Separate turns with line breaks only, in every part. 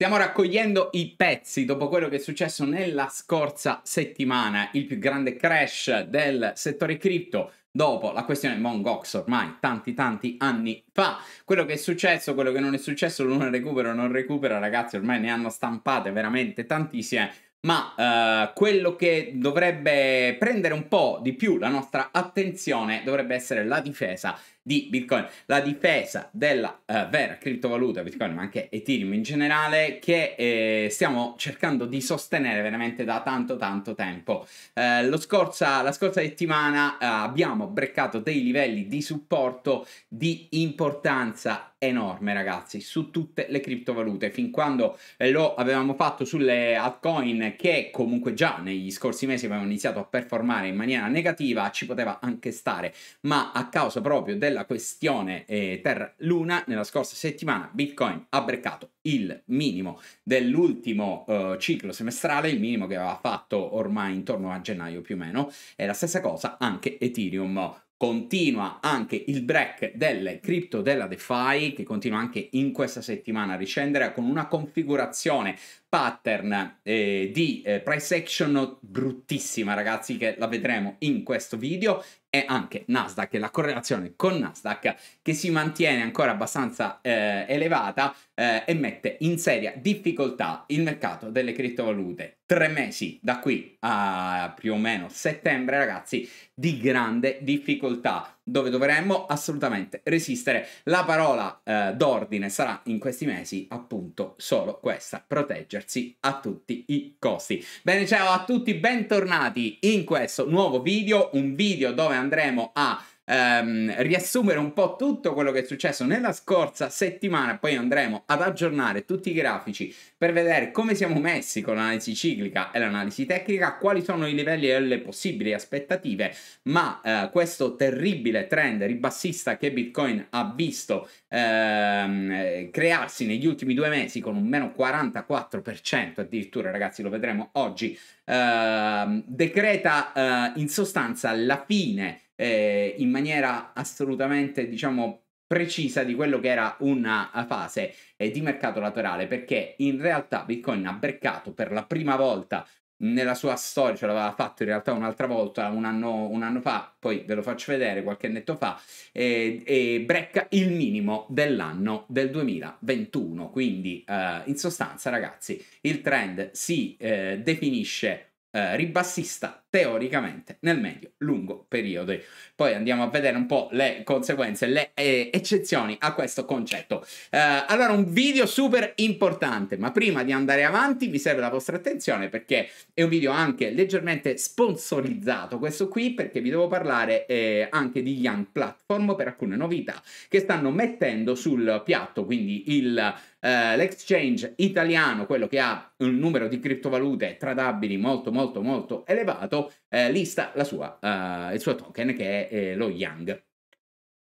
Stiamo raccogliendo i pezzi dopo quello che è successo nella scorsa settimana, il più grande crash del settore cripto dopo la questione Mongox ormai tanti tanti anni fa. Quello che è successo, quello che non è successo, l'uno recupera o non recupera, ragazzi, ormai ne hanno stampate veramente tantissime. Ma uh, quello che dovrebbe prendere un po' di più la nostra attenzione dovrebbe essere la difesa di Bitcoin, la difesa della uh, vera criptovaluta Bitcoin, ma anche Ethereum in generale, che eh, stiamo cercando di sostenere veramente da tanto tanto tempo. Uh, scorsa, la scorsa settimana uh, abbiamo breccato dei livelli di supporto di importanza enorme ragazzi su tutte le criptovalute. Fin quando eh, lo avevamo fatto sulle altcoin che comunque già negli scorsi mesi avevano iniziato a performare in maniera negativa ci poteva anche stare. Ma a causa proprio della della questione eh, Terra Luna, nella scorsa settimana Bitcoin ha breccato il minimo dell'ultimo uh, ciclo semestrale, il minimo che aveva fatto ormai intorno a gennaio più o meno, e la stessa cosa anche Ethereum. Continua anche il break delle cripto della DeFi che continua anche in questa settimana a riscendere con una configurazione pattern eh, di eh, price action bruttissima ragazzi che la vedremo in questo video e anche Nasdaq la correlazione con Nasdaq che si mantiene ancora abbastanza eh, elevata eh, e mette in seria difficoltà il mercato delle criptovalute tre mesi da qui a più o meno settembre ragazzi di grande difficoltà dove dovremmo assolutamente resistere. La parola eh, d'ordine sarà in questi mesi appunto solo questa, proteggersi a tutti i costi. Bene, ciao a tutti, bentornati in questo nuovo video, un video dove andremo a ehm, riassumere un po' tutto quello che è successo nella scorsa settimana, poi andremo ad aggiornare tutti i grafici per vedere come siamo messi con l'analisi ciclica e l'analisi tecnica, quali sono i livelli e le possibili aspettative, ma eh, questo terribile trend ribassista che Bitcoin ha visto ehm, crearsi negli ultimi due mesi con un meno 44% addirittura ragazzi lo vedremo oggi ehm, decreta eh, in sostanza la fine eh, in maniera assolutamente, diciamo, precisa di quello che era una fase eh, di mercato laterale, perché in realtà Bitcoin ha breccato per la prima volta nella sua storia, ce l'aveva fatto in realtà un'altra volta, un anno, un anno fa, poi ve lo faccio vedere qualche annetto fa, e, e brecca il minimo dell'anno del 2021. Quindi eh, in sostanza ragazzi il trend si eh, definisce eh, ribassista teoricamente nel medio-lungo periodo. Poi andiamo a vedere un po' le conseguenze, le eh, eccezioni a questo concetto. Eh, allora, un video super importante, ma prima di andare avanti vi serve la vostra attenzione perché è un video anche leggermente sponsorizzato, questo qui, perché vi devo parlare eh, anche di Young Platform per alcune novità che stanno mettendo sul piatto, quindi il Uh, l'exchange italiano, quello che ha un numero di criptovalute tradabili molto molto molto elevato, eh, lista sua, uh, il suo token che è eh, lo Yang.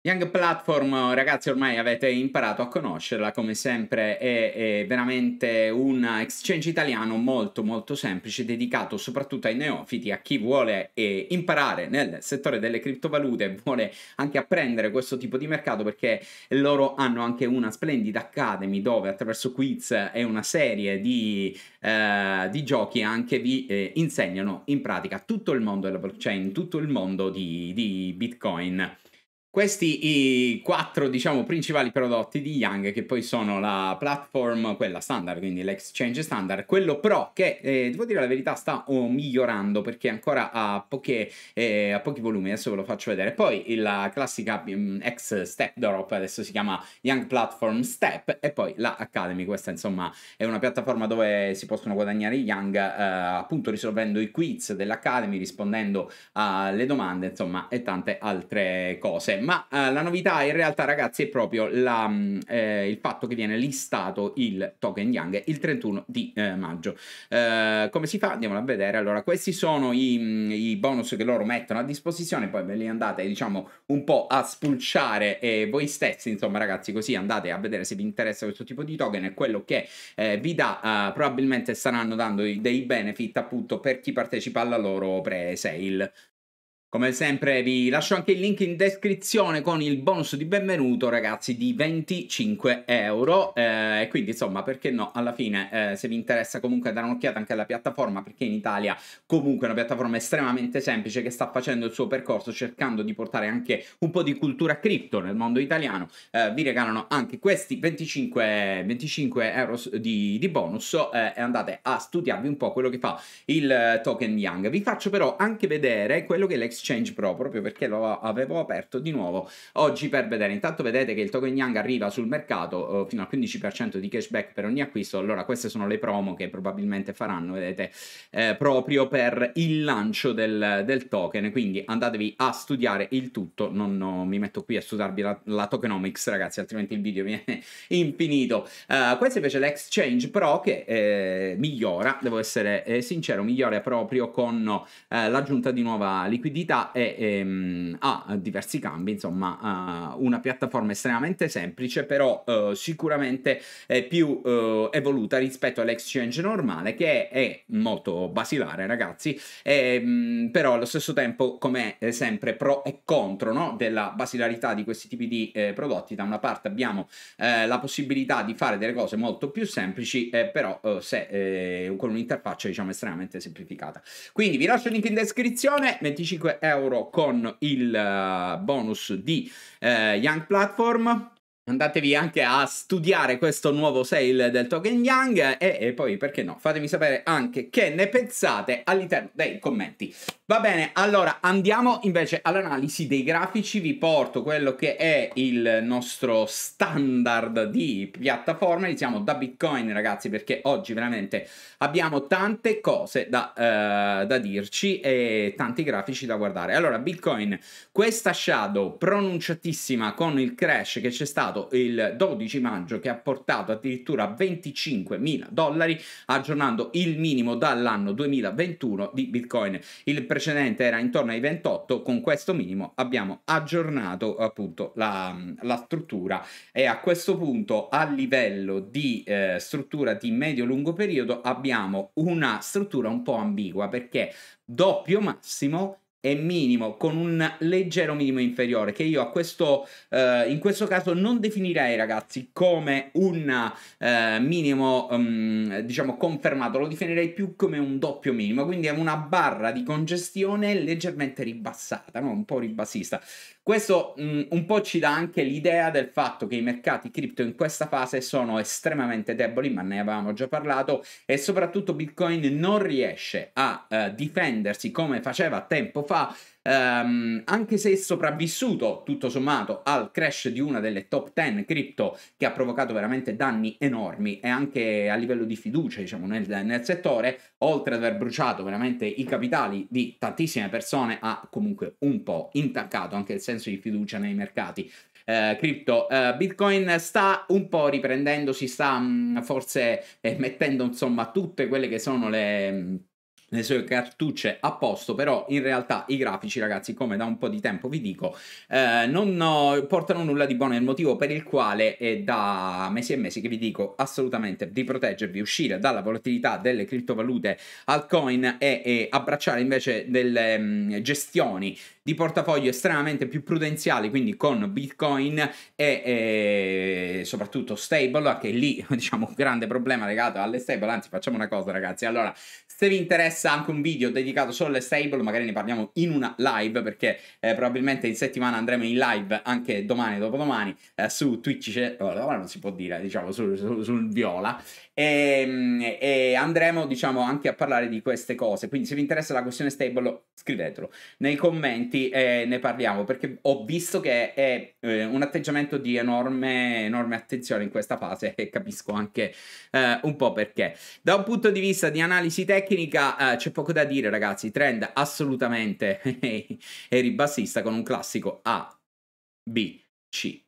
Young Platform, ragazzi, ormai avete imparato a conoscerla, come sempre è, è, veramente un exchange italiano molto molto semplice, dedicato soprattutto ai neofiti, a chi vuole eh, imparare nel settore delle criptovalute, vuole anche apprendere questo tipo di mercato perché loro hanno anche una splendida academy dove attraverso quiz e una serie di, eh, di giochi anche vi eh, insegnano in pratica tutto il mondo della blockchain, tutto il mondo di, di Bitcoin. Questi i quattro, diciamo, principali prodotti di Young, che poi sono la platform, quella standard, quindi l'exchange standard, quello pro, che eh, devo dire la verità sta oh, migliorando perché ancora ha, poche, eh, pochi volumi, adesso ve lo faccio vedere. Poi la classica um, X Step Drop, adesso si chiama Young Platform Step, e poi la Academy, questa insomma è una piattaforma dove si possono guadagnare Young, eh, appunto risolvendo i quiz dell'Academy, rispondendo alle domande, insomma, e tante altre cose ma uh, la novità in realtà ragazzi è proprio la, mm, eh, il fatto che viene listato il token Yang il 31 di eh, maggio. Uh, come si fa? Andiamolo a vedere. Allora, questi sono i, mm, i, bonus che loro mettono a disposizione, poi ve li andate diciamo un po' a spulciare eh, voi stessi, insomma ragazzi, così andate a vedere se vi interessa questo tipo di token e quello che eh, vi dà, probabilmente staranno dando dei benefit appunto per chi partecipa alla loro pre-sale. Come sempre vi lascio anche il link in descrizione con il bonus di benvenuto ragazzi di 25 euro. Eh, e quindi insomma perché no? Alla fine eh, se vi interessa comunque dare un'occhiata anche alla piattaforma perché in Italia comunque è una piattaforma estremamente semplice che sta facendo il suo percorso cercando di portare anche un po' di cultura cripto nel mondo italiano. Eh, vi regalano anche questi 25, 25 euro di, di bonus. Eh, e andate a studiarvi un po' quello che fa il token Young vi faccio però anche vedere quello che l'ex Exchange Pro proprio perché lo avevo aperto di nuovo oggi per vedere. Intanto vedete che il token Young arriva sul mercato uh, fino al 15% di cashback per ogni acquisto. Allora queste sono le promo che probabilmente faranno, vedete, eh, proprio per il lancio del, del, token. Quindi andatevi a studiare il tutto. Non, non mi metto qui a studiarvi la, la, tokenomics ragazzi, altrimenti il video viene infinito. Uh, questo invece è l'Exchange Pro che eh, migliora, devo essere eh, sincero, migliora proprio con eh, l'aggiunta di nuova liquidità liquidità e ehm, ha diversi cambi, insomma uh, una piattaforma estremamente semplice però uh, sicuramente più uh, evoluta rispetto all'exchange normale che è molto basilare ragazzi, e, ehm, però allo stesso tempo come sempre pro e contro no? della basilarità di questi tipi di eh, prodotti, da una parte abbiamo eh, la possibilità di fare delle cose molto più semplici eh, però se eh, con un'interfaccia diciamo estremamente semplificata. Quindi vi lascio il link in descrizione, 25 euro con il uh, bonus di uh, Young Platform. Andatevi anche a studiare questo nuovo sale del token Young e, e, poi perché no fatemi sapere anche che ne pensate all'interno dei commenti. Va bene, allora andiamo invece all'analisi dei grafici, vi porto quello che è il nostro standard di piattaforma, iniziamo da Bitcoin ragazzi perché oggi veramente abbiamo tante cose da, uh, da dirci e tanti grafici da guardare. Allora Bitcoin, questa shadow pronunciatissima con il crash che c'è stato il 12 maggio che ha portato addirittura a 25 mila dollari aggiornando il minimo dall'anno 2021 di Bitcoin. Il precedente era intorno ai 28, con questo minimo abbiamo aggiornato appunto la, la struttura e a questo punto a livello di eh, struttura di medio-lungo periodo abbiamo una struttura un po' ambigua perché doppio massimo è minimo con un leggero minimo inferiore che io a questo uh, in questo caso non definirei ragazzi come un uh, minimo um, diciamo confermato lo definirei più come un doppio minimo quindi è una barra di congestione leggermente ribassata no? un po' ribassista questo mh, mm, un po' ci dà anche l'idea del fatto che i mercati cripto in questa fase sono estremamente deboli, ma ne avevamo già parlato, e soprattutto Bitcoin non riesce a uh, difendersi come faceva tempo fa ehm, anche se è sopravvissuto tutto sommato al crash di una delle top 10 cripto che ha provocato veramente danni enormi e anche a livello di fiducia diciamo nel, nel settore, oltre ad aver bruciato veramente i capitali di tantissime persone, ha comunque un po' intaccato anche il senso di fiducia nei mercati. Uh, cripto. Uh, Bitcoin sta un po' riprendendo, si sta um, forse eh, mettendo insomma tutte quelle che sono le. Um, le sue cartucce a posto, però in realtà i grafici, ragazzi, come da un po' di tempo vi dico, eh, non portano nulla di buono. È il motivo per il quale è da mesi e mesi che vi dico assolutamente di proteggervi, uscire dalla volatilità delle criptovalute altcoin e, e abbracciare invece delle um, gestioni di portafoglio estremamente più prudenziali, quindi con Bitcoin e, e soprattutto stable, anche lì diciamo un grande problema legato alle stable, anzi facciamo una cosa ragazzi, allora se vi interessa anche un video dedicato solo alle stable, magari ne parliamo in una live, perché eh, probabilmente in settimana andremo in live anche domani e dopodomani eh, su Twitch, oh, non si può dire, diciamo sul, sul, sul Viola, e, ehm, e, andremo diciamo anche a parlare di queste cose. Quindi se vi interessa la questione stable scrivetelo nei commenti e ne parliamo perché ho visto che è eh, un atteggiamento di enorme, enorme attenzione in questa fase e capisco anche eh, un po' perché. Da un punto di vista di analisi tecnica eh, c'è poco da dire ragazzi. Trend assolutamente è ribassista con un classico A B C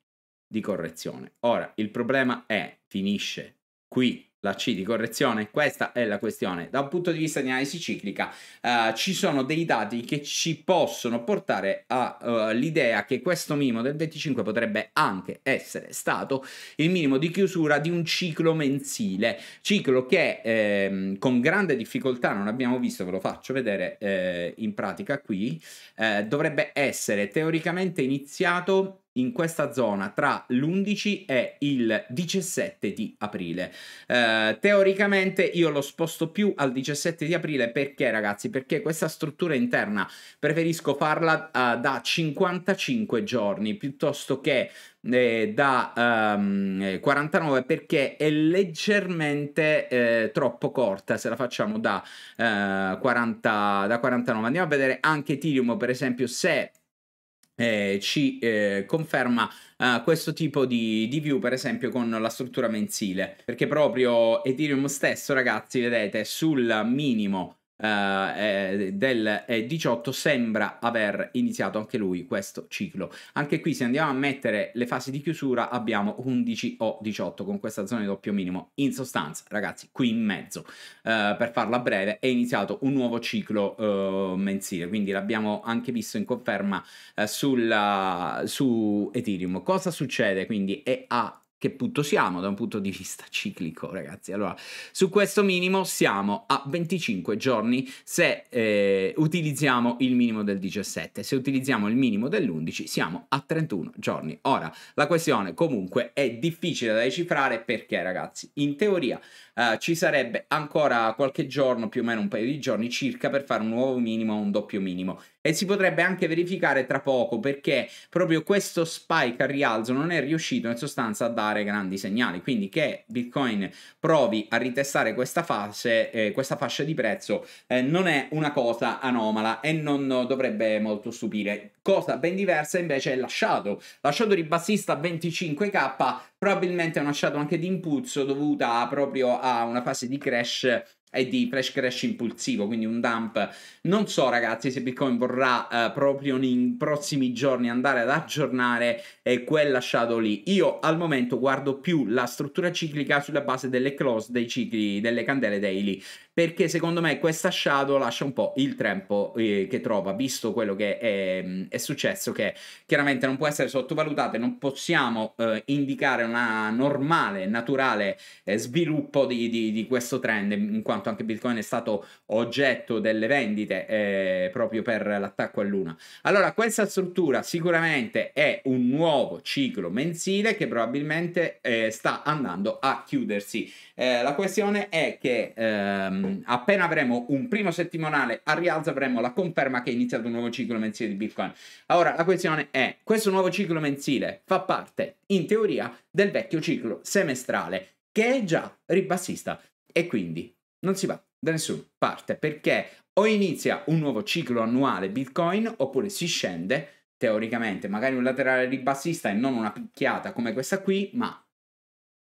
di correzione. Ora il problema è finisce qui la C di correzione, questa è la questione. Da un punto di vista di analisi ciclica uh, ci sono dei dati che ci possono portare all'idea uh, che questo minimo del 25 potrebbe anche essere stato il minimo di chiusura di un ciclo mensile, ciclo che eh, con grande difficoltà non abbiamo visto, ve lo faccio vedere eh, in pratica qui, eh, dovrebbe essere teoricamente iniziato in questa zona tra l'11 e il 17 di aprile. Eh, teoricamente io lo sposto più al 17 di aprile perché ragazzi? Perché questa struttura interna preferisco farla uh, da 55 giorni piuttosto che eh, da um, ehm, 49 perché è leggermente eh, troppo corta se la facciamo da, uh, 40, da 49 andiamo a vedere anche Ethereum per esempio se eh, ci eh, conferma uh, questo tipo di, di, view per esempio con la struttura mensile. Perché proprio Ethereum stesso ragazzi vedete sul minimo Uh, del 18 sembra aver iniziato anche lui questo ciclo. Anche qui se andiamo a mettere le fasi di chiusura abbiamo 11 o 18 con questa zona di doppio minimo. In sostanza ragazzi qui in mezzo uh, per farla breve è iniziato un nuovo ciclo uh, mensile quindi l'abbiamo anche visto in conferma sulla, su Ethereum. Cosa succede quindi? È a che punto siamo da un punto di vista ciclico, ragazzi? Allora, su questo minimo siamo a 25 giorni se eh, utilizziamo il minimo del 17, se utilizziamo il minimo dell'11 siamo a 31 giorni. Ora, la questione comunque è difficile da decifrare perché, ragazzi, in teoria eh, ci sarebbe ancora qualche giorno, più o meno un paio di giorni circa, per fare un nuovo minimo o un doppio minimo. E si potrebbe anche verificare tra poco perché proprio questo spike a rialzo non è riuscito in sostanza a dare grandi segnali. Quindi che Bitcoin provi a ritestare questa fase, eh, questa fascia di prezzo, eh, non è una cosa anomala e non dovrebbe molto stupire. Cosa ben diversa invece è lasciato. Lasciato ribassista 25k probabilmente è una shadow anche di impulso dovuta proprio a una fase di crash e di flash crash impulsivo, quindi un dump. Non so ragazzi se Bitcoin vorrà uh, proprio nei prossimi giorni andare ad aggiornare eh, quel lasciato lì. Io al momento guardo più la struttura ciclica sulla base delle close dei cicli delle candele daily, perché secondo me questa shadow lascia un po' il tempo eh, che trova, visto quello che è, è, successo, che chiaramente non può essere sottovalutato e non possiamo eh, indicare una normale, naturale eh, sviluppo di, di, di questo trend in quanto quanto anche Bitcoin è stato oggetto delle vendite eh, proprio per l'attacco a Luna. Allora, questa struttura sicuramente è un nuovo ciclo mensile che probabilmente eh, sta andando a chiudersi. Eh, la questione è che ehm, appena avremo un primo settimanale a rialzo avremo la conferma che è iniziato un nuovo ciclo mensile di Bitcoin. Ora, la questione è, questo nuovo ciclo mensile fa parte, in teoria, del vecchio ciclo semestrale, che è già ribassista. E quindi non si va da nessuna parte perché o inizia un nuovo ciclo annuale Bitcoin oppure si scende teoricamente magari un laterale ribassista e non una picchiata come questa qui ma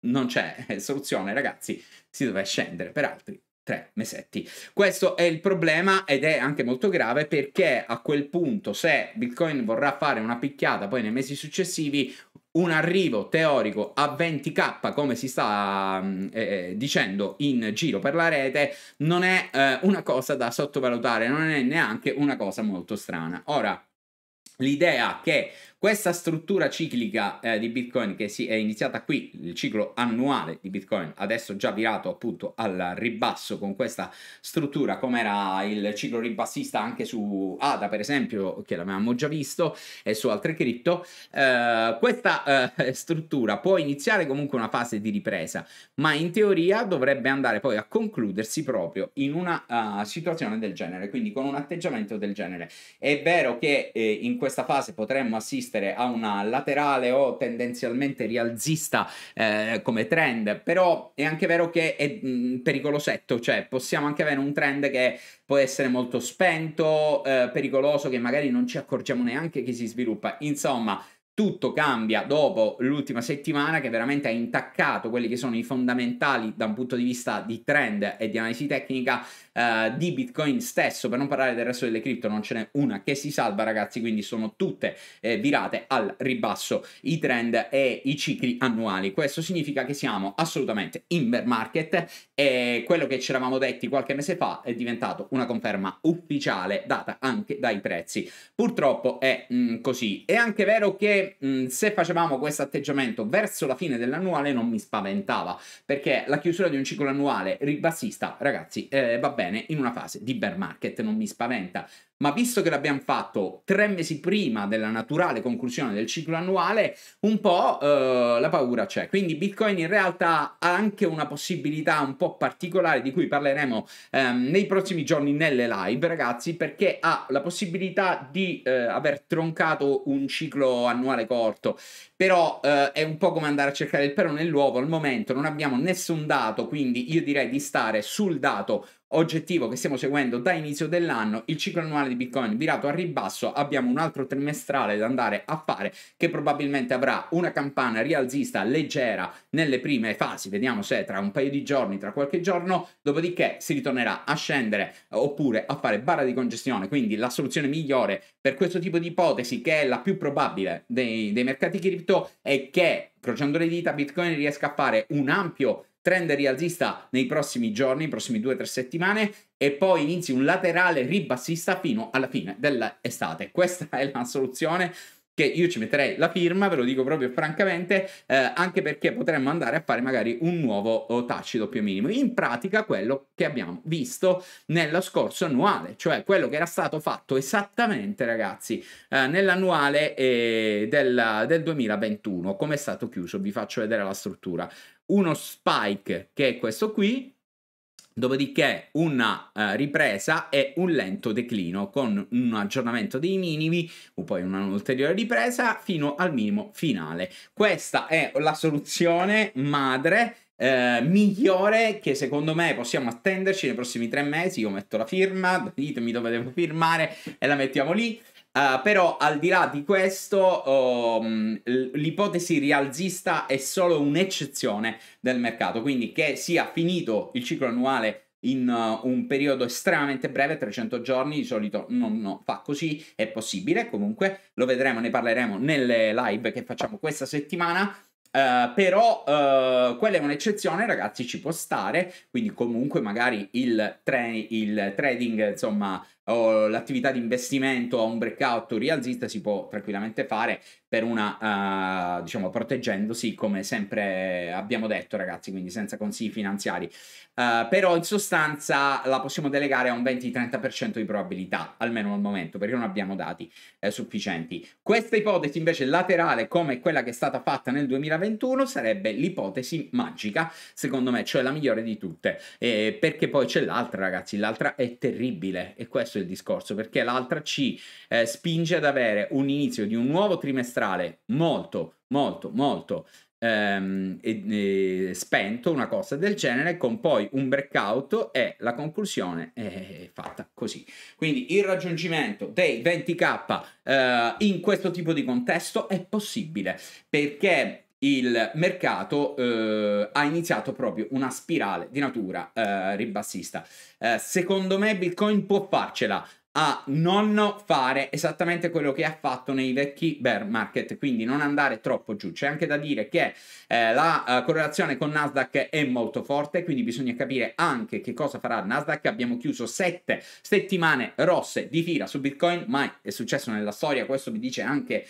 non c'è soluzione ragazzi si deve scendere per altri tre mesetti. Questo è il problema ed è anche molto grave perché a quel punto se Bitcoin vorrà fare una picchiata poi nei mesi successivi un arrivo teorico a 20k come si sta mm, eh, eh, dicendo in giro per la rete non è eh, una cosa da sottovalutare non è neanche una cosa molto strana. Ora l'idea che questa struttura ciclica eh, di Bitcoin che si è iniziata qui, il ciclo annuale di Bitcoin, adesso già virato appunto al ribasso con questa struttura come era il ciclo ribassista anche su ADA per esempio, che l'avevamo già visto, e su altre cripto, eh, questa eh, struttura può iniziare comunque una fase di ripresa, ma in teoria dovrebbe andare poi a concludersi proprio in una uh, situazione del genere, quindi con un atteggiamento del genere. È vero che eh, in questa fase potremmo assistere assistere a una laterale o tendenzialmente rialzista eh, come trend, però è anche vero che è mh, mm, pericolosetto, cioè possiamo anche avere un trend che può essere molto spento, eh, pericoloso, che magari non ci accorgiamo neanche che si sviluppa. Insomma, tutto cambia dopo l'ultima settimana che veramente ha intaccato quelli che sono i fondamentali da un punto di vista di trend e di analisi tecnica uh, di Bitcoin stesso, per non parlare del resto delle cripto, non ce n'è una che si salva ragazzi, quindi sono tutte eh, virate al ribasso i trend e i cicli annuali. Questo significa che siamo assolutamente in bear market e quello che ci eravamo detti qualche mese fa è diventato una conferma ufficiale data anche dai prezzi. Purtroppo è mh, mm, così. È anche vero che mh, mm, se facevamo questo atteggiamento verso la fine dell'annuale non mi spaventava, perché la chiusura di un ciclo annuale ribassista, ragazzi, eh, va bene in una fase di bear market, non mi spaventa ma visto che l'abbiamo fatto tre mesi prima della naturale conclusione del ciclo annuale, un po' eh, la paura c'è. Quindi Bitcoin in realtà ha anche una possibilità un po' particolare di cui parleremo ehm, nei prossimi giorni nelle live, ragazzi, perché ha la possibilità di eh, aver troncato un ciclo annuale corto. Però eh, è un po' come andare a cercare il pero nell'uovo, al momento non abbiamo nessun dato, quindi io direi di stare sul dato oggettivo che stiamo seguendo da inizio dell'anno, il ciclo annuale di Bitcoin virato a ribasso, abbiamo un altro trimestrale da andare a fare che probabilmente avrà una campana rialzista leggera nelle prime fasi, vediamo se tra un paio di giorni, tra qualche giorno, dopodiché si ritornerà a scendere oppure a fare barra di congestione, quindi la soluzione migliore per questo tipo di ipotesi che è la più probabile dei, dei mercati cripto è che, crociando le dita, Bitcoin riesca a fare un ampio trend rialzista nei prossimi giorni, nei prossimi due o tre settimane e poi inizi un laterale ribassista fino alla fine dell'estate. Questa è la soluzione che io ci metterei la firma, ve lo dico proprio francamente, eh, anche perché potremmo andare a fare magari un nuovo oh, touch doppio minimo. In pratica quello che abbiamo visto nello scorso annuale, cioè quello che era stato fatto esattamente, ragazzi, eh, nell'annuale eh, del, del 2021, come è stato chiuso. Vi faccio vedere la struttura uno spike che è questo qui, Dopodiché una uh, ripresa e un lento declino con un aggiornamento dei minimi, poi un'ulteriore ripresa fino al minimo finale. Questa è la soluzione madre eh, migliore che secondo me possiamo attenderci nei prossimi tre mesi. Io metto la firma, ditemi dove devo firmare e la mettiamo lì. Uh, però al di là di questo, um, l'ipotesi rialzista è solo un'eccezione del mercato, quindi che sia finito il ciclo annuale in uh, un periodo estremamente breve, 300 giorni, di solito non, non, fa così, è possibile, comunque lo vedremo, ne parleremo nelle live che facciamo questa settimana. Uh, però uh, quella è un'eccezione, ragazzi, ci può stare, quindi comunque magari il, tra- il trading, insomma, o l'attività di investimento a un breakout rialzista si può tranquillamente fare per una, uh, diciamo, proteggendosi come sempre abbiamo detto ragazzi, quindi senza consigli finanziari. Uh, però in sostanza la possiamo delegare a un 20-30% di probabilità, almeno al momento, perché non abbiamo dati eh, sufficienti. Questa ipotesi invece laterale, come quella che è stata fatta nel 2021, sarebbe l'ipotesi magica, secondo me, cioè la migliore di tutte, eh, perché poi c'è l'altra ragazzi, l'altra è terribile e questo questo è il discorso, perché l'altra ci eh, spinge ad avere un inizio di un nuovo trimestrale molto, molto, molto ehm, e, e spento, una cosa del genere, con poi un breakout e la conclusione è fatta così. Quindi il raggiungimento dei 20k eh, in questo tipo di contesto è possibile perché il mercato eh, ha iniziato proprio una spirale di natura eh, ribassista. Eh, secondo me Bitcoin può farcela a non fare esattamente quello che ha fatto nei vecchi bear market, quindi non andare troppo giù. C'è anche da dire che eh, la uh, correlazione con Nasdaq è molto forte, quindi bisogna capire anche che cosa farà Nasdaq. Abbiamo chiuso sette settimane rosse di fila su Bitcoin, mai è successo nella storia, questo mi dice anche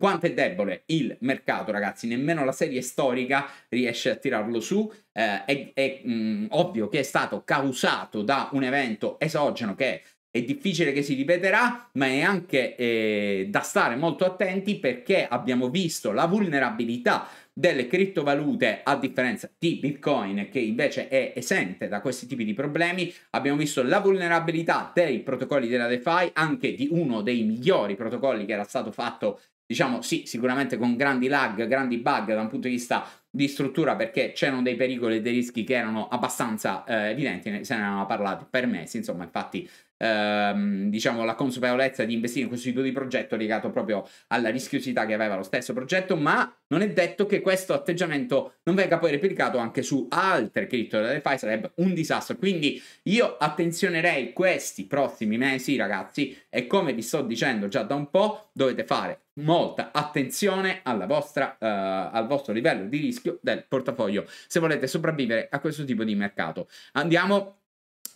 quanto è debole il mercato, ragazzi, nemmeno la serie storica riesce a tirarlo su. Eh, è, è mh, mm, ovvio che è stato causato da un evento esogeno che è difficile che si ripeterà, ma è anche eh, da stare molto attenti perché abbiamo visto la vulnerabilità delle criptovalute a differenza di Bitcoin che invece è esente da questi tipi di problemi. Abbiamo visto la vulnerabilità dei protocolli della DeFi, anche di uno dei migliori protocolli che era stato fatto diciamo sì, sicuramente con grandi lag, grandi bug da un punto di vista di struttura perché c'erano dei pericoli e dei rischi che erano abbastanza eh, evidenti, se ne erano parlati. Per mesi, insomma, infatti ehm, diciamo, la consapevolezza di investire in questo tipo di progetto legato proprio alla rischiosità che aveva lo stesso progetto, ma non è detto che questo atteggiamento non venga poi replicato anche su altre cripto della DeFi, sarebbe un disastro. Quindi io attenzionerei questi prossimi mesi, ragazzi, e come vi sto dicendo già da un po', dovete fare molta attenzione vostra, uh, al vostro livello di rischio del portafoglio se volete sopravvivere a questo tipo di mercato. Andiamo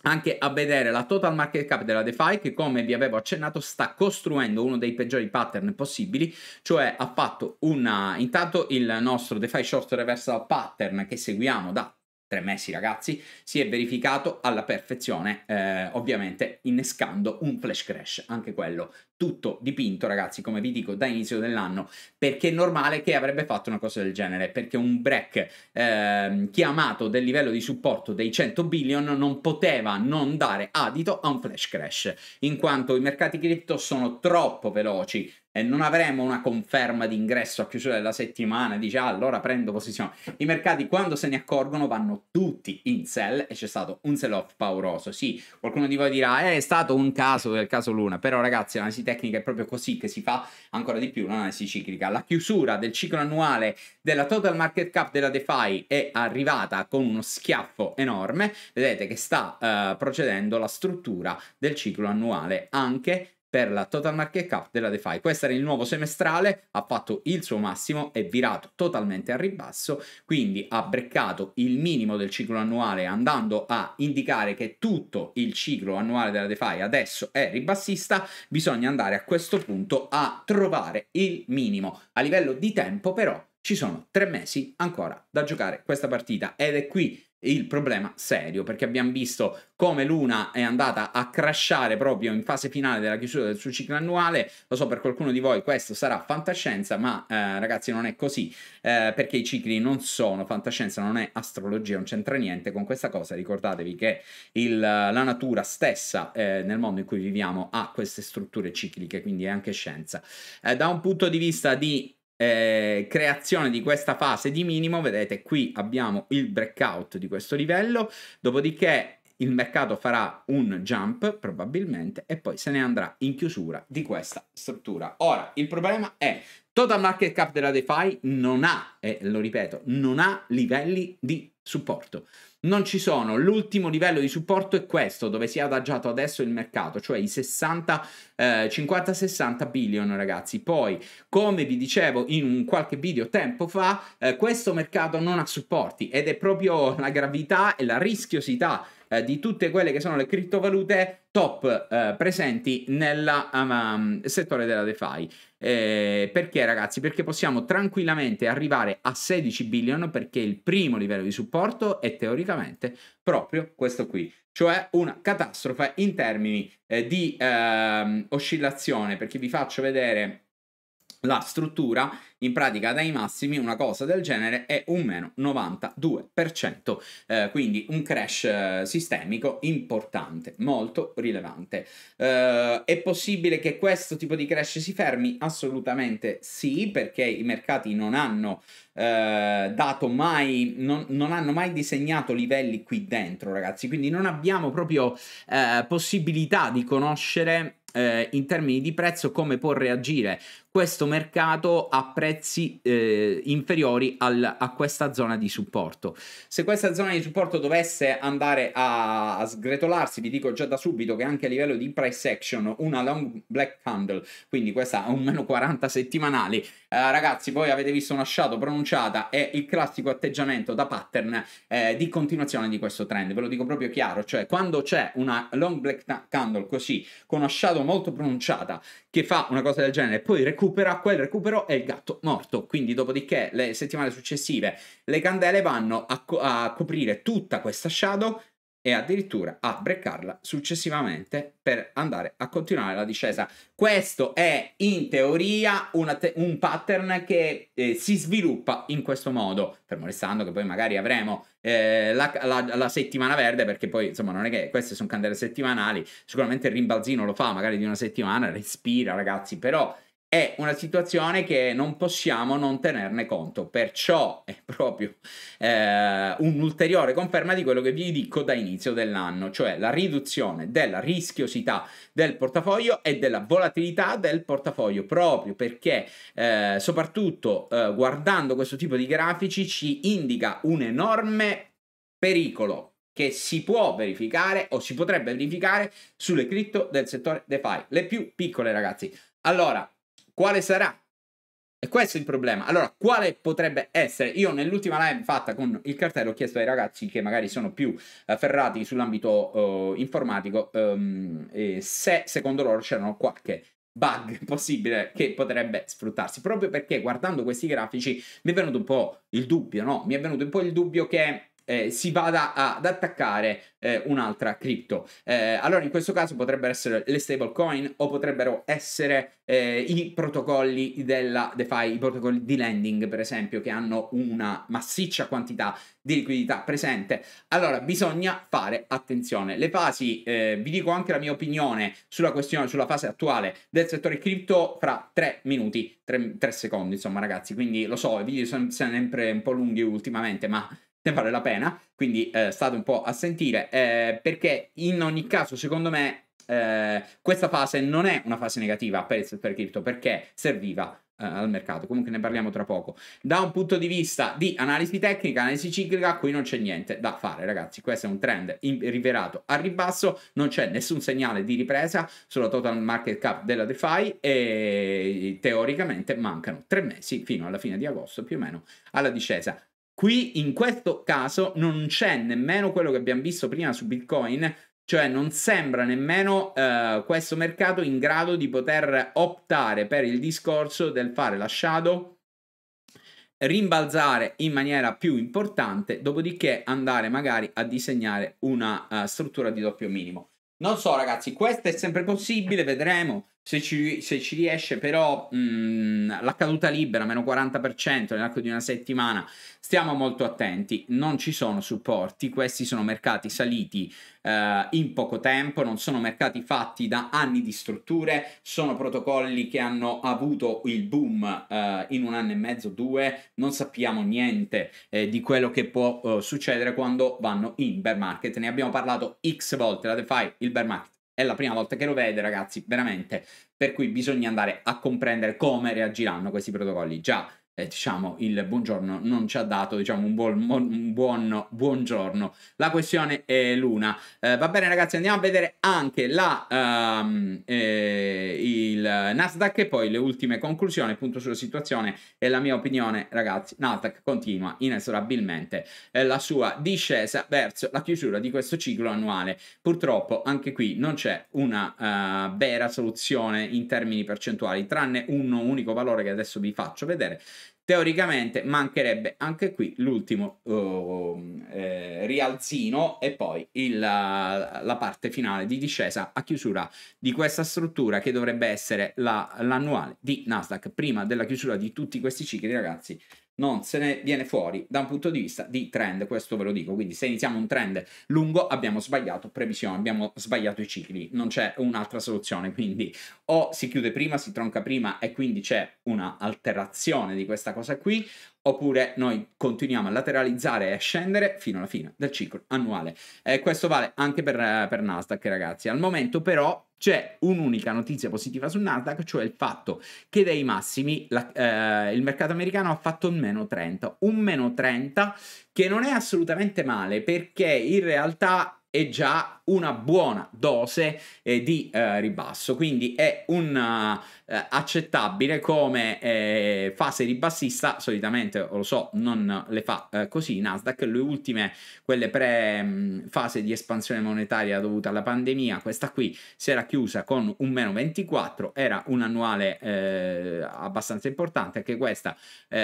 anche a vedere la total market cap della DeFi che come vi avevo accennato sta costruendo uno dei peggiori pattern possibili, cioè ha fatto una intanto il nostro DeFi short reversal pattern che seguiamo da tre mesi ragazzi, si è verificato alla perfezione, eh, ovviamente innescando un flash crash, anche quello tutto dipinto ragazzi, come vi dico, da inizio dell'anno, perché è normale che avrebbe fatto una cosa del genere, perché un break eh, chiamato del livello di supporto dei 100 billion non poteva non dare adito a un flash crash, in quanto i mercati cripto sono troppo veloci, e non avremo una conferma di ingresso a chiusura della settimana, dice ah, allora prendo posizione. I mercati quando se ne accorgono vanno tutti in sell e c'è stato un sell off pauroso. Sì, qualcuno di voi dirà eh, è stato un caso del caso Luna, però ragazzi l'analisi tecnica è proprio così che si fa ancora di più l'analisi ciclica. La chiusura del ciclo annuale della total market cap della DeFi è arrivata con uno schiaffo enorme. Vedete che sta uh, procedendo la struttura del ciclo annuale anche per la total market cap della DeFi. Questo era il nuovo semestrale, ha fatto il suo massimo, è virato totalmente a ribasso, quindi ha breccato il minimo del ciclo annuale andando a indicare che tutto il ciclo annuale della DeFi adesso è ribassista, bisogna andare a questo punto a trovare il minimo. A livello di tempo però ci sono tre mesi ancora da giocare questa partita ed è qui il problema serio perché abbiamo visto come Luna è andata a crashare proprio in fase finale della chiusura del suo ciclo annuale. Lo so per qualcuno di voi questo sarà fantascienza ma eh, ragazzi non è così eh, perché i cicli non sono fantascienza non è astrologia non c'entra niente con questa cosa. Ricordatevi che il, la natura stessa eh, nel mondo in cui viviamo ha queste strutture cicliche quindi è anche scienza. Eh, da un punto di vista di eh, creazione di questa fase di minimo, vedete qui abbiamo il breakout di questo livello, dopodiché il mercato farà un jump probabilmente e poi se ne andrà in chiusura di questa struttura. Ora, il problema è total market cap della DeFi non ha, e lo ripeto, non ha livelli di supporto non ci sono. L'ultimo livello di supporto è questo, dove si è adagiato adesso il mercato, cioè i 60, eh, 50-60 billion, ragazzi. Poi, come vi dicevo in un qualche video tempo fa, eh, questo mercato non ha supporti ed è proprio la gravità e la rischiosità eh, di tutte quelle che sono le criptovalute top eh, presenti nel um, um, settore della DeFi. Eh, perché ragazzi? Perché possiamo tranquillamente arrivare a 16 billion perché il primo livello di supporto è teoricamente proprio questo qui, cioè una catastrofe in termini eh, di ehm, oscillazione, perché vi faccio vedere la struttura in pratica dai massimi una cosa del genere è un meno 92%, eh, quindi un crash eh, sistemico importante, molto rilevante. Eh, è possibile che questo tipo di crash si fermi? Assolutamente sì, perché i mercati non hanno eh, dato mai, non, non, hanno mai disegnato livelli qui dentro, ragazzi, quindi non abbiamo proprio eh, possibilità di conoscere eh, in termini di prezzo come può reagire questo mercato a prezzi eh, inferiori al, a questa zona di supporto. Se questa zona di supporto dovesse andare a, a, sgretolarsi, vi dico già da subito che anche a livello di price action una long black candle, quindi questa ha un meno 40 settimanali, eh, ragazzi voi avete visto una shadow pronunciata, è il classico atteggiamento da pattern eh, di continuazione di questo trend, ve lo dico proprio chiaro, cioè quando c'è una long black candle così, con una shadow molto pronunciata, che fa una cosa del genere, poi recupera, quel recupero è il gatto morto. Quindi, dopodiché, le settimane successive, le candele vanno a, co- a coprire tutta questa shadow e addirittura a breccarla successivamente per andare a continuare la discesa. Questo è in teoria te- un pattern che eh, si sviluppa in questo modo, fermo restando che poi magari avremo eh, la, la, la, settimana verde, perché poi insomma non è che queste sono candele settimanali, sicuramente il rimbalzino lo fa magari di una settimana, respira ragazzi, però è una situazione che non possiamo non tenerne conto, perciò è proprio eh, un'ulteriore conferma di quello che vi dico da inizio dell'anno, cioè la riduzione della rischiosità del portafoglio e della volatilità del portafoglio, proprio perché eh, soprattutto eh, guardando questo tipo di grafici ci indica un enorme pericolo che si può verificare o si potrebbe verificare sulle cripto del settore DeFi, le più piccole ragazzi. Allora, quale sarà? E questo è il problema. Allora, quale potrebbe essere? Io nell'ultima live fatta con il cartello ho chiesto ai ragazzi che magari sono più uh, ferrati sull'ambito uh, informatico um, se secondo loro c'erano qualche bug possibile che potrebbe sfruttarsi proprio perché guardando questi grafici mi è venuto un po' il dubbio no? mi è venuto un po' il dubbio che eh, si vada ad attaccare eh, un'altra cripto. Eh, allora in questo caso potrebbero essere le stablecoin o potrebbero essere eh, i protocolli della DeFi, i protocolli di lending per esempio che hanno una massiccia quantità di liquidità presente. Allora bisogna fare attenzione. Le fasi, eh, vi dico anche la mia opinione sulla questione, sulla fase attuale del settore cripto fra 3 minuti, 3, secondi insomma ragazzi, quindi lo so, i video sono sempre un po' lunghi ultimamente ma ne vale la pena, quindi eh, state un po' a sentire, eh, perché in ogni caso, secondo me, eh, questa fase non è una fase negativa per il settore cripto, perché serviva eh, al mercato. Comunque ne parliamo tra poco. Da un punto di vista di analisi tecnica, analisi ciclica, qui non c'è niente da fare, ragazzi. Questo è un trend rivelato a ribasso, non c'è nessun segnale di ripresa sulla total market cap della DeFi e teoricamente mancano tre mesi fino alla fine di agosto più o meno alla discesa. Qui in questo caso non c'è nemmeno quello che abbiamo visto prima su Bitcoin, cioè non sembra nemmeno uh, questo mercato in grado di poter optare per il discorso del fare la shadow rimbalzare in maniera più importante, dopodiché andare magari a disegnare una uh, struttura di doppio minimo. Non so ragazzi, questo è sempre possibile, vedremo se ci, se ci riesce, però mh, mm, la caduta libera, meno 40% nell'arco di una settimana, stiamo molto attenti, non ci sono supporti, questi sono mercati saliti eh, in poco tempo, non sono mercati fatti da anni di strutture, sono protocolli che hanno avuto il boom eh, in un anno e mezzo, due, non sappiamo niente eh, di quello che può eh, succedere quando vanno in bear market, ne abbiamo parlato x volte, la DeFi, il bear market è la prima volta che lo vede, ragazzi, veramente. Per cui bisogna andare a comprendere come reagiranno questi protocolli. Già eh, diciamo, il buongiorno non ci ha dato diciamo, un, buon, un buon buongiorno. La questione è l'una. Eh, va bene ragazzi, andiamo a vedere anche la, um, eh, il Nasdaq e poi le ultime conclusioni appunto sulla situazione e la mia opinione ragazzi. Nasdaq continua inesorabilmente eh, la sua discesa verso la chiusura di questo ciclo annuale. Purtroppo anche qui non c'è una uh, vera soluzione in termini percentuali, tranne un unico valore che adesso vi faccio vedere teoricamente mancherebbe anche qui l'ultimo uh, eh, rialzino e poi il, la, la, parte finale di discesa a chiusura di questa struttura che dovrebbe essere la, l'annuale di Nasdaq. Prima della chiusura di tutti questi cicli ragazzi non se ne viene fuori da un punto di vista di trend, questo ve lo dico, quindi se iniziamo un trend lungo abbiamo sbagliato previsione, abbiamo sbagliato i cicli, non c'è un'altra soluzione, quindi o si chiude prima, si tronca prima e quindi c'è una alterazione di questa cosa qui, oppure noi continuiamo a lateralizzare e a scendere fino alla fine del ciclo annuale. E questo vale anche per, per Nasdaq, ragazzi. Al momento però c'è un'unica notizia positiva sul Nasdaq, cioè il fatto che dai massimi la, eh, il mercato americano ha fatto un meno 30, un meno 30 che non è assolutamente male perché in realtà è già una buona dose eh, di eh, ribasso, quindi è un uh, accettabile come eh, fase ribassista, solitamente lo so, non le fa eh, così Nasdaq, le ultime, quelle pre mh, mm, fase di espansione monetaria dovuta alla pandemia, questa qui si era chiusa con un meno 24, era un annuale eh, abbastanza importante, anche questa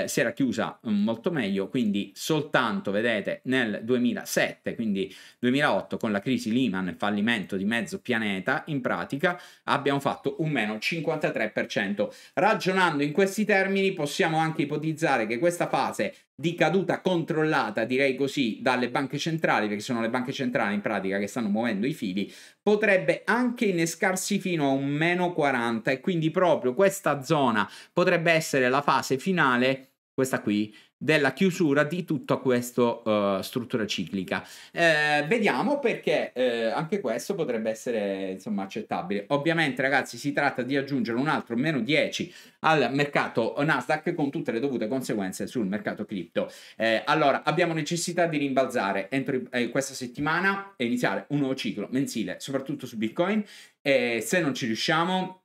si era chiusa mm, molto meglio, quindi soltanto vedete nel 2007, quindi 2008 con la crisi Lehman, il fallimento di mezzo pianeta, in pratica abbiamo fatto un meno 53%. Ragionando in questi termini possiamo anche ipotizzare che questa fase di caduta controllata, direi così, dalle banche centrali, perché sono le banche centrali in pratica che stanno muovendo i fili, potrebbe anche innescarsi fino a un meno 40 e quindi proprio questa zona potrebbe essere la fase finale, questa qui, della chiusura di tutta questa uh, struttura ciclica. Eh, vediamo perché eh, anche questo potrebbe essere insomma accettabile. Ovviamente ragazzi si tratta di aggiungere un altro meno 10 al mercato Nasdaq con tutte le dovute conseguenze sul mercato cripto. Eh, allora abbiamo necessità di rimbalzare entro eh, questa settimana e iniziare un nuovo ciclo mensile soprattutto su Bitcoin e se non ci riusciamo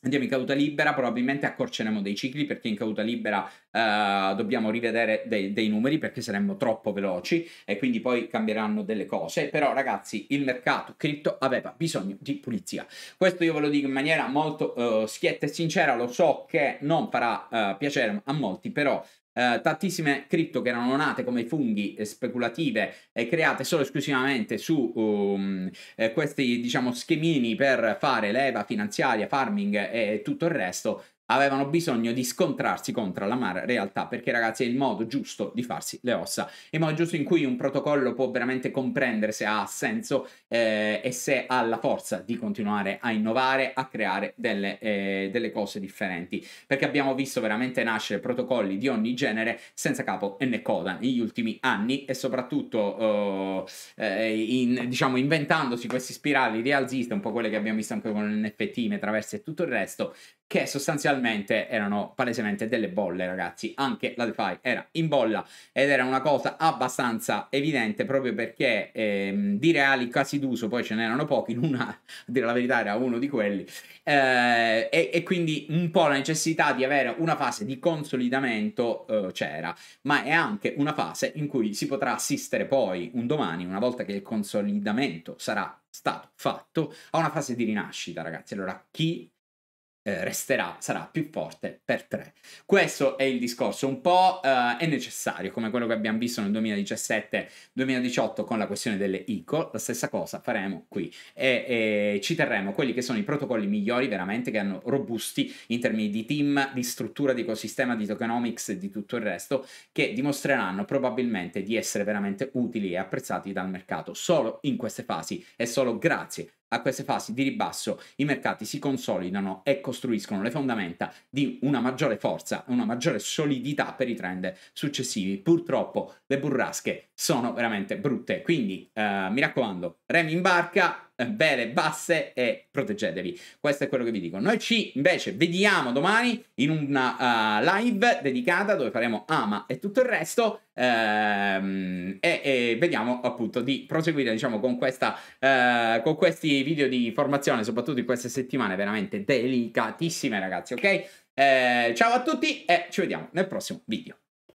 Andiamo in caduta libera, probabilmente accorceremo dei cicli perché in caduta libera uh, dobbiamo rivedere dei, dei, numeri perché saremmo troppo veloci e quindi poi cambieranno delle cose. Però ragazzi il mercato cripto aveva bisogno di pulizia. Questo io ve lo dico in maniera molto uh, schietta e sincera, lo so che non farà uh, piacere a molti, però eh, tantissime cripto che erano nate come funghi eh, speculative e create solo esclusivamente su um, eh, questi diciamo schemini per fare leva finanziaria, farming e tutto il resto avevano bisogno di scontrarsi contro la mar realtà, perché ragazzi è il modo giusto di farsi le ossa, è il modo giusto in cui un protocollo può veramente comprendere se ha senso eh, e se ha la forza di continuare a innovare, a creare delle, eh, delle, cose differenti, perché abbiamo visto veramente nascere protocolli di ogni genere senza capo e né coda negli ultimi anni e soprattutto eh, in, diciamo inventandosi questi spirali rialziste, un po' quelle che abbiamo visto anche con l'NFT, metaverse e tutto il resto, che sostanzialmente erano palesemente delle bolle, ragazzi. Anche la DeFi era in bolla ed era una cosa abbastanza evidente proprio perché ehm, di reali casi d'uso poi ce n'erano pochi, in una, a dire la verità, era uno di quelli. Eh, e, e, quindi un po' la necessità di avere una fase di consolidamento eh, c'era, ma è anche una fase in cui si potrà assistere poi un domani, una volta che il consolidamento sarà stato fatto, a una fase di rinascita, ragazzi. Allora, chi eh, resterà, sarà più forte per tre. Questo è il discorso, un po' eh, è necessario, come quello che abbiamo visto nel 2017-2018 con la questione delle ICO, la stessa cosa faremo qui e, e, ci terremo quelli che sono i protocolli migliori veramente che hanno robusti in termini di team, di struttura, di ecosistema, di tokenomics e di tutto il resto, che dimostreranno probabilmente di essere veramente utili e apprezzati dal mercato solo in queste fasi e solo grazie a queste fasi di ribasso i mercati si consolidano e costruiscono le fondamenta di una maggiore forza, una maggiore solidità per i trend successivi. Purtroppo le burrasche sono veramente brutte, quindi eh, mi raccomando, remi in barca, vele eh, basse e proteggetevi. Questo è quello che vi dico. Noi ci invece vediamo domani in una uh, live dedicata dove faremo Ama e tutto il resto ehm, e, e, vediamo appunto di proseguire diciamo con, questa, uh, con questi video di formazione soprattutto in queste settimane veramente delicatissime ragazzi ok? Eh, ciao a tutti e ci vediamo nel prossimo video.